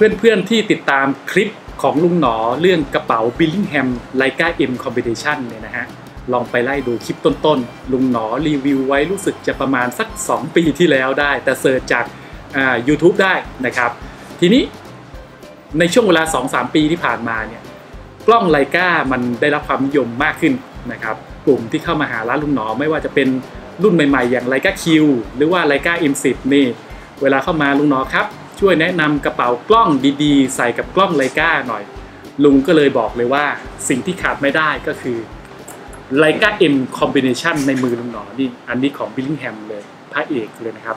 เพื่อนๆที่ติดตามคลิปของลุงหนอเรื่องกระเป๋า Billingham Leica M Combination เนี่ยนะฮะลองไปไล่ดูคลิปต้นๆ ลุงหนอรีวิวไว้รู้สึกจะประมาณสัก 2 ปีที่แล้วได้ แต่เสิร์ชจากอ่า YouTube ได้นะครับ ทีนี้ในช่วงเวลา 2-3 ปีที่ผ่านมาเนี่ยกล้องไลกามันได้รับความนิยมมากขึ้นนะครับ กลุ่มที่เข้ามาหาร้านลุงหนอไม่ว่าจะเป็นรุ่นใหม่ๆ อย่างไลกาคิวหรือว่าไลกา M10 นี่ เวลาเข้ามาลุงหนอครับ ช่วยแนะนำกระเป๋ากล้องดีๆ ใส่กับกล้องไลกาหน่อย ลุงก็เลยบอกเลยว่าสิ่งที่ขาดไม่ได้ก็คือไลกา M Combination ในมือลุงหนอนี่อันนี้ของ Billingham เลยพระเอกเลยนะครับ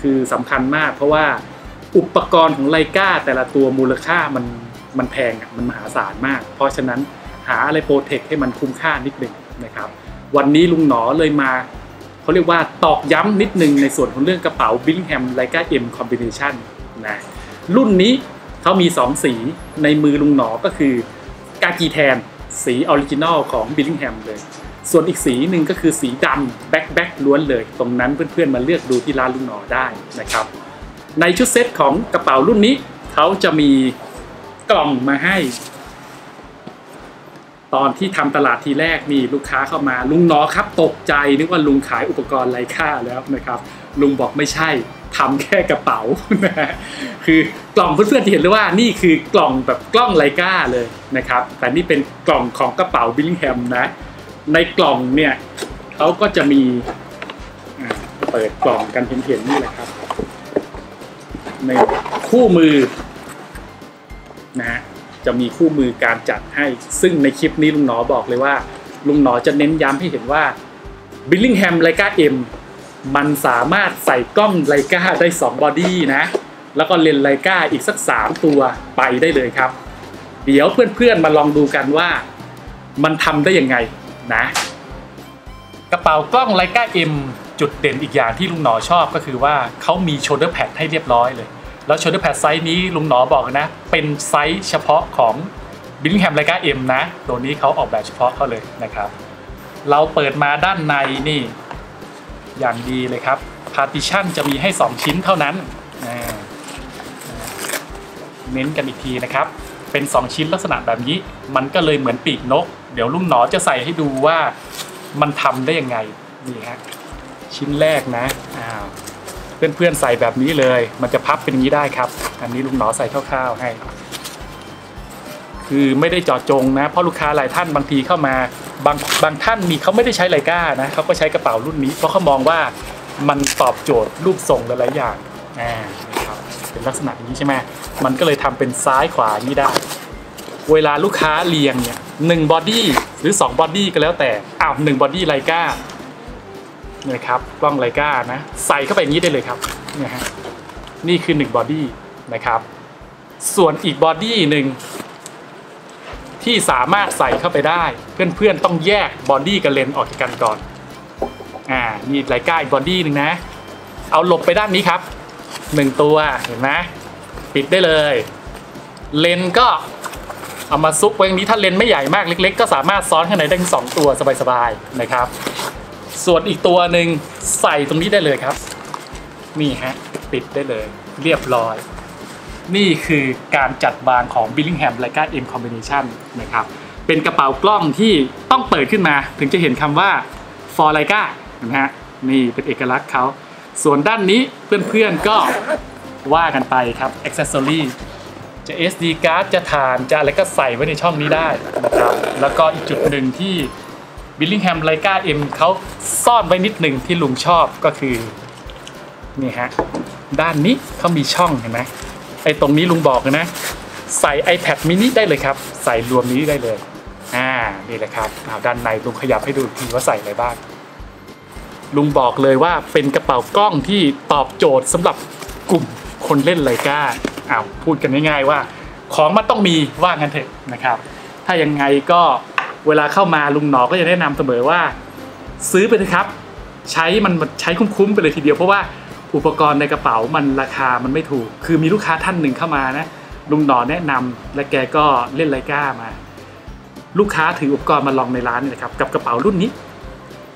คือสำคัญมากเพราะว่าอุปกรณ์ของไลกาแต่ละตัวมูลค่ามันมันแพงอะมันมหาศาลมาก เพราะฉะนั้นหาอะไรโปรเทคให้มันคุ้มค่านิดหนึ่งนะครับ วันนี้ลุงหนอเลยมาเขาเรียกว่าตอกย้ำนิดนึงในส่วนของเรื่องกระเป๋า Billingham Leica M Combination นะรุ่นนี้เขามี 2 สีในมือลุงหนอก็คือกากี tan สี original ของ Billingham เลย ส่วนอีกสีหนึ่งก็คือสีดำ black black ล้วนเลย ตรงนั้นเพื่อนๆมาเลือกดูที่ร้านลุงหนอได้นะครับ ในชุดเซตของกระเป๋ารุ่นนี้เขาจะมีกล่องมาให้ ตอนที่ทำตลาดทีแรกมีลูกค้าเข้ามาลุงหนอครับตกใจนึกว่าลุงขายอุปกรณ์ไร้ค่าแล้วนะครับ ลุงบอกไม่ใช่ ทำแค่กระเป๋านะฮะคือกล่องเพื่อนๆจะเห็นเลยว่านี่คือกล่องแบบกล้องไลกาเลยนะครับ แต่นี่เป็นกล่องของกระเป๋าบิลลิงแฮมนะ ในกล่องเนี่ยเขาก็จะมีเปิดกล่องกันเห็นๆนี่แหละครับในคู่มือนะฮะจะมีคู่มือการจัดให้ซึ่งในคลิปนี้ลุงหนอบอกเลยว่า ลุงหนอจะเน้นย้ำให้เห็นว่า Billingham Leica M มั มันสามารถใส่กล้อง Leica ได้2 body นะ แล้วก็เลนส์ Leica อีกสัก 3 ตัวไปได้เลยครับ เดี๋ยวเพื่อนๆมาลองดูกันว่า มันทำได้ยังไงนะ กระเป๋ากล้อง Leica M จุดเด่นอีกอย่างที่ลุงหนอชอบก็คือว่าเขามี shoulder pad ให้เรียบร้อยเลย แล้ว shoulder pad ไซส์นี้ลุงหนอบอกนะ เป็นไซส์เฉพาะของ Billingham Leica M นะ ตัวนี้เขาออกแบบเฉพาะเขาเลยนะครับ เราเปิดมาด้านในนี่ อย่างดีเลยครับ partition จะมีให้ 2 ชิ้นเท่านั้นอ่เน้นกันอีกทีนะครับ เป็น 2 ชิ้นลักษณะแบบนี้ มันก็เลยเหมือนปีกนก เดี๋ยวลุงหนอจะใส่ให้ดูว่ามันทำได้ยังไง นี่ฮะชิ้นแรกนะอ้าวเพื่อนๆใส่แบบนี้เลย มันจะพับเป็นอย่างนี้ได้ครับ อันนี้ลุงหนอใส่คร่าวๆให้ คือไม่ได้เจาะจงนะ เพราะลูกค้าหลายท่านบางทีเข้ามาบางบางท่านมีเขาไม่ได้ใช้ไลกานะเขาก็ใช้กระเป๋ารุ่นนี้ เพราะเขามองว่ามันตอบโจทย์รูปทรงหลายๆอย่างอ่านะครับเป็นลักษณะอย่างนี้ใช่ไหมมันก็เลยทำเป็นซ้ายขวานี้ได้ เวลาลูกค้าเรียงเนี่ยหนึ่ง body หรือ2 body ก็แล้วแต่อ้าวหนึ่ง body Leica เนี่ยครับกล้อง Leica นะใส่เข้าไปอย่างนี้ได้เลยครับนี่ฮะนี่คือ1 body นะครับส่วนอีก body หนึ่ง ที่สามารถใส่เข้าไปได้ เพื่อนๆต้องแยก body กับเลนส์ออกจากกันก่อนอ่านี่ Leica อีก body หนึ่งนะ เอาหลบไปด้านนี้ครับหนึ่งตัวเห็นไหมปิดได้เลย เลนส์ก็เอามาซุกไว้ตรงนี้ถ้าเลนส์ไม่ใหญ่มากเล็ก ๆ ก็สามารถซ้อนข้างในได้ถึงสองตัวสบายๆนะครับ ส่วนอีกตัวหนึ่งใส่ตรงนี้ได้เลยครับ นี่ฮะ ปิดได้เลย เรียบร้อย นี่คือการจัดวางของ Billingham Leica M Combination นะครับ เป็นกระเป๋ากล้องที่ต้องเปิดขึ้นมาถึงจะเห็นคำว่า For Leica นะฮะ นี่เป็นเอกลักษณ์เขา ส่วนด้านนี้เพื่อนๆก็ว่ากันไปครับ Accessory จะ SD card จะฐานจะอะไรก็ใส่ไว้ในช่องนี้ได้นะครับ แล้วก็อีกจุดหนึ่งที่ Billingham Leica M เขาซ่อนไว้นิดหนึ่งที่ลุงชอบก็คือ นี่ฮะ ด้านนี้เขามีช่องเห็นไหม ไอ้ตรงนี้ลุงบอกนะ ใส่ iPad mini ได้เลยครับ ใส่รวมนี้ได้เลย อ่า นี่แหละครับเอาด้านในลุงขยับให้ดูอีกทีว่าใส่อะไรบ้าง ลุงบอกเลยว่าเป็นกระเป๋ากล้องที่ตอบโจทย์สำหรับกลุ่มคนเล่นไลกาอ้าวพูดกันง่ายๆว่า ของมันต้องมีว่างันเถอะนะครับ ถ้ายังไงก็เวลาเข้ามาลุงหนอก็จะแนะนำเสมอว่า ซื้อไปเถอะครับ ใช้มันใช้คุ้มๆไปเลยทีเดียวเพราะว่า อุปกรณ์ในกระเป๋ามันราคามันไม่ถูก คือมีลูกค้าท่านหนึ่งเข้ามานะลุงหนอแนะนำและแกก็เล่นไลกามา ลูกค้าถืออุปกรณ์มาลองในร้านนี่แหละครับกับกระเป๋ารุ่นนี้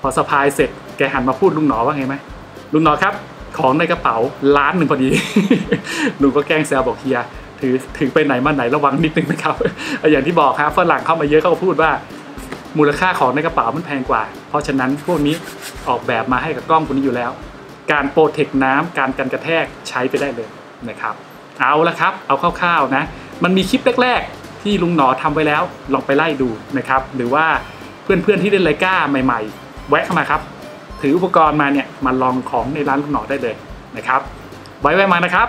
พอสะพายเสร็จแกหันมาพูดลุงหนอว่าไงไหมลุงหนอครับ ของในกระเป๋าล้านหนึ่งพอดีลุงก็แกล้งแซวบอกเฮียถือถือไปไหนมาไหนระวังนิดนึงนะครับอย่างที่บอกครับฝรั่งเข้ามาเยอะเขาก็พูดว่า มูลค่าของในกระเป๋ามันแพงกว่า เพราะฉะนั้นพวกนี้ออกแบบมาให้กับกล้องตัวนี้อยู่แล้ว การโปรเทคน้ำการกันกระแทกใช้ไปได้เลยนะครับ เอาละครับ เอาคร่าวๆนะ มันมีคลิปแรกๆ ที่ลุงหนอทำไว้แล้วลองไปไล่ดูนะครับ หรือว่าเพื่อนๆที่เล่นไลกาใหม่ๆ แวะเข้ามาครับ ถืออุปกรณ์มาเนี่ยมาลองของในร้านลุงหนอได้เลยนะครับ ไว้ไว้มานะครับ